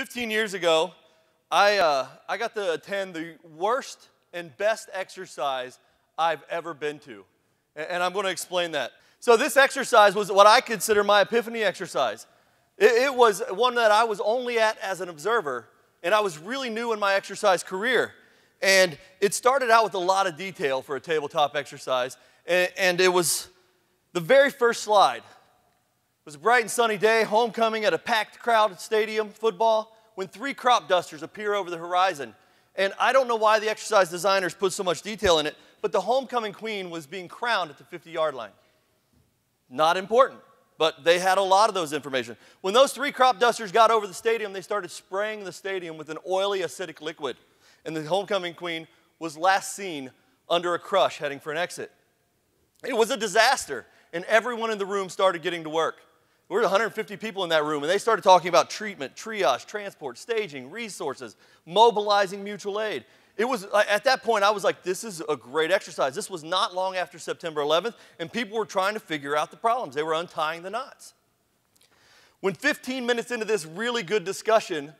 15 years ago, I, uh, I got to attend the worst and best exercise I've ever been to. And, I'm going to explain that. So, this exercise was what I consider my epiphany exercise. It, it was one that I was only at as an observer, and I was really new in my exercise career. And it started out with a lot of detail for a tabletop exercise, and, and it was the very first slide. It was a bright and sunny day, homecoming at a packed crowded stadium, football, when three crop dusters appear over the horizon. And I don't know why the exercise designers put so much detail in it, but the homecoming queen was being crowned at the 50 yard line. Not important, but they had a lot of those information. When those three crop dusters got over the stadium, they started spraying the stadium with an oily, acidic liquid. And the homecoming queen was last seen under a crush heading for an exit. It was a disaster, and everyone in the room started getting to work. There were 150 people in that room, and they started talking about treatment, triage, transport, staging, resources, mobilizing mutual aid. It was at that point I was like, this is a great exercise. This was not long after September 11th, and people were trying to figure out the problems. They were untying the knots. When 15 minutes into this really good discussion,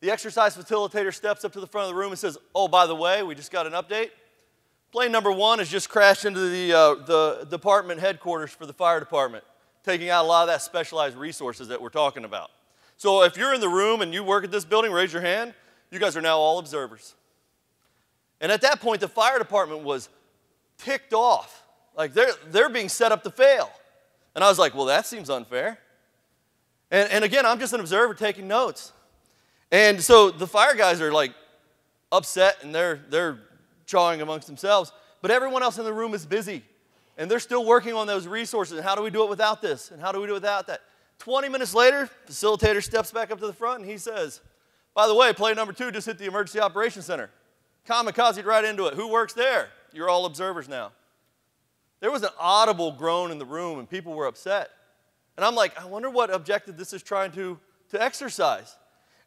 the exercise facilitator steps up to the front of the room and says, Oh, by the way, we just got an update. Plane number one has just crashed into the, uh, the department headquarters for the fire department taking out a lot of that specialized resources that we're talking about. So if you're in the room and you work at this building, raise your hand. You guys are now all observers. And at that point, the fire department was ticked off. Like they're, they're being set up to fail. And I was like, well, that seems unfair. And, and again, I'm just an observer taking notes. And so the fire guys are like upset and they're, they're jawing amongst themselves. But everyone else in the room is busy. And they're still working on those resources. And how do we do it without this? And how do we do it without that? 20 minutes later, facilitator steps back up to the front and he says, By the way, play number two just hit the emergency operations center. Kamikaze right into it. Who works there? You're all observers now. There was an audible groan in the room and people were upset. And I'm like, I wonder what objective this is trying to, to exercise.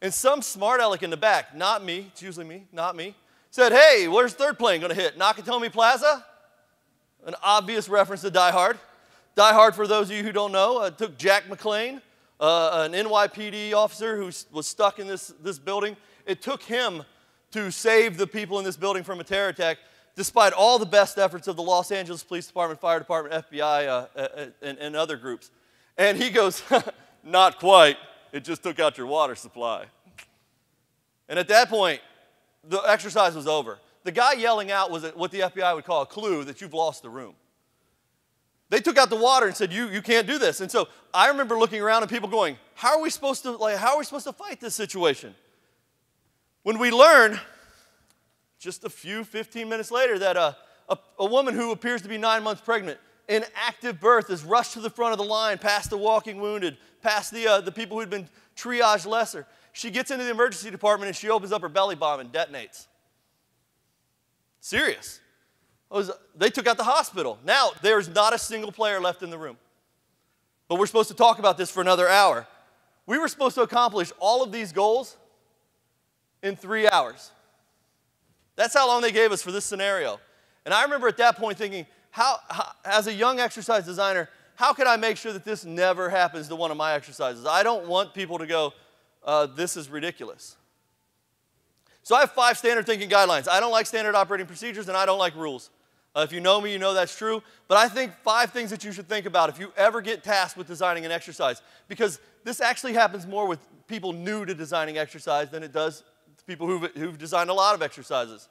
And some smart aleck in the back, not me, it's usually me, not me, said, Hey, where's third plane going to hit? Nakatomi Plaza? An obvious reference to Die Hard. Die Hard, for those of you who don't know, uh, took Jack McClane, uh, an NYPD officer who was stuck in this, this building. It took him to save the people in this building from a terror attack, despite all the best efforts of the Los Angeles Police Department, Fire Department, FBI, uh, uh, uh, and, and other groups. And he goes, Not quite. It just took out your water supply. And at that point, the exercise was over. The guy yelling out was what the FBI would call a clue that you've lost the room. They took out the water and said, you, you can't do this. And so I remember looking around and people going, how are we supposed to, like, how are we supposed to fight this situation? When we learn, just a few 15 minutes later, that a, a, a woman who appears to be nine months pregnant in active birth is rushed to the front of the line, past the walking wounded, past the, uh, the people who'd been triaged lesser. She gets into the emergency department and she opens up her belly bomb and detonates. Serious. Was, they took out the hospital. Now, there's not a single player left in the room. But we're supposed to talk about this for another hour. We were supposed to accomplish all of these goals in three hours. That's how long they gave us for this scenario. And I remember at that point thinking, how, how, as a young exercise designer, how can I make sure that this never happens to one of my exercises? I don't want people to go, uh, this is ridiculous. So I have five standard thinking guidelines. I don't like standard operating procedures and I don't like rules. Uh, if you know me, you know that's true. But I think five things that you should think about if you ever get tasked with designing an exercise, because this actually happens more with people new to designing exercise than it does people who've, who've designed a lot of exercises.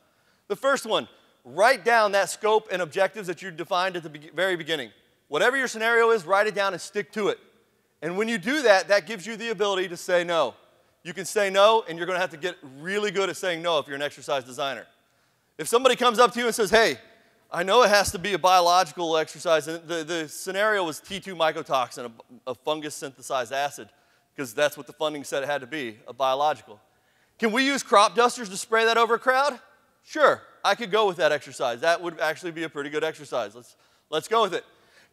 The first one, write down that scope and objectives that you defined at the be- very beginning. Whatever your scenario is, write it down and stick to it. And when you do that, that gives you the ability to say no. You can say no, and you're going to have to get really good at saying no if you're an exercise designer. If somebody comes up to you and says, hey, I know it has to be a biological exercise, and the, the scenario was T2 mycotoxin, a, a fungus synthesized acid, because that's what the funding said it had to be, a biological. Can we use crop dusters to spray that over a crowd? Sure, I could go with that exercise. That would actually be a pretty good exercise. Let's, let's go with it.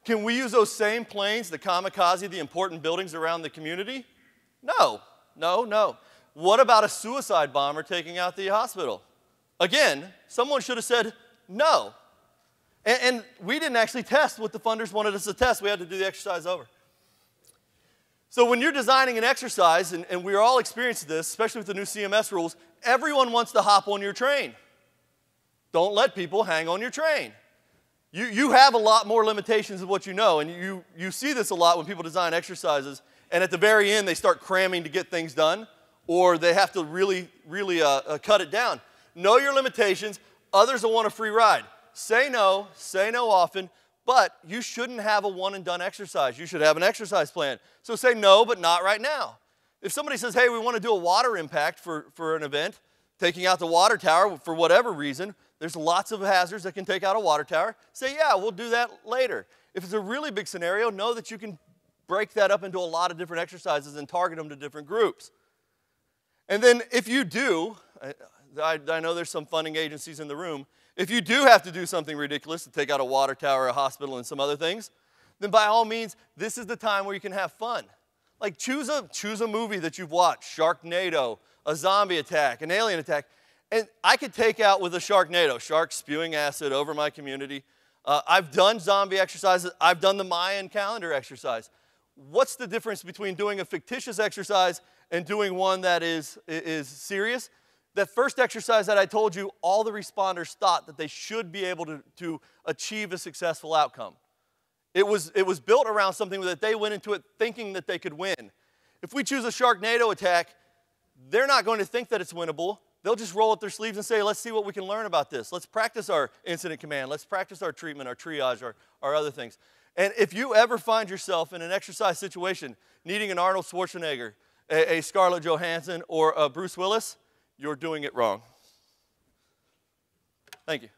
Can we use those same planes, the kamikaze, the important buildings around the community? No, no, no. What about a suicide bomber taking out the hospital? Again, someone should have said no. And, and, we didn't actually test what the funders wanted us to test. We had to do the exercise over. So when you're designing an exercise, and, and we're all experiencing this, especially with the new CMS rules, everyone wants to hop on your train. Don't let people hang on your train. You, you have a lot more limitations of what you know, and you, you see this a lot when people design exercises, and at the very end, they start cramming to get things done, or they have to really, really uh, uh, cut it down. Know your limitations. Others will want a free ride. Say no, say no often, but you shouldn't have a one and done exercise. You should have an exercise plan. So say no, but not right now. If somebody says, hey, we want to do a water impact for, for an event, taking out the water tower for whatever reason, there's lots of hazards that can take out a water tower. Say, yeah, we'll do that later. If it's a really big scenario, know that you can break that up into a lot of different exercises and target them to different groups. And then if you do, I, I, know there's some funding agencies in the room, if you do have to do something ridiculous to take out a water tower, a hospital, and some other things, then by all means, this is the time where you can have fun. Like choose a, choose a movie that you've watched, Sharknado, a zombie attack, an alien attack, and I could take out with a Sharknado, sharks spewing acid over my community. Uh, I've done zombie exercises. I've done the Mayan calendar exercise. What's the difference between doing a fictitious exercise and doing one that is, is serious? That first exercise that I told you, all the responders thought that they should be able to, to achieve a successful outcome. It was, it was built around something that they went into it thinking that they could win. If we choose a Sharknado attack, they're not going to think that it's winnable. They'll just roll up their sleeves and say, let's see what we can learn about this. Let's practice our incident command. Let's practice our treatment, our triage, our, our other things. And if you ever find yourself in an exercise situation needing an Arnold Schwarzenegger, a, a Scarlett Johansson, or a Bruce Willis, you're doing it wrong. Thank you.